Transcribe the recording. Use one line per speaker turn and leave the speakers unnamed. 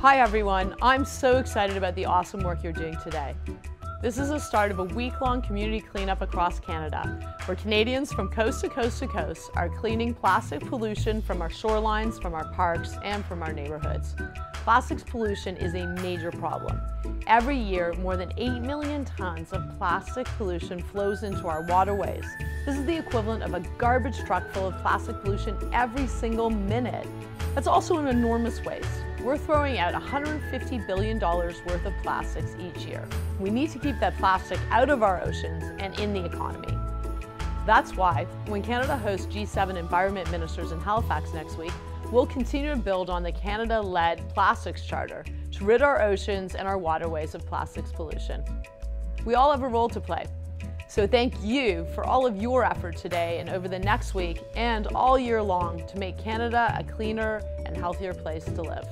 Hi everyone, I'm so excited about the awesome work you're doing today. This is the start of a week-long community cleanup across Canada, where Canadians from coast to coast to coast are cleaning plastic pollution from our shorelines, from our parks, and from our neighborhoods. Plastics pollution is a major problem. Every year, more than 8 million tons of plastic pollution flows into our waterways. This is the equivalent of a garbage truck full of plastic pollution every single minute. That's also an enormous waste. We're throwing out $150 billion worth of plastics each year. We need to keep that plastic out of our oceans and in the economy. That's why, when Canada hosts G7 environment ministers in Halifax next week, we'll continue to build on the Canada-led Plastics Charter to rid our oceans and our waterways of plastics pollution. We all have a role to play. So thank you for all of your effort today and over the next week and all year long to make Canada a cleaner and healthier place to live.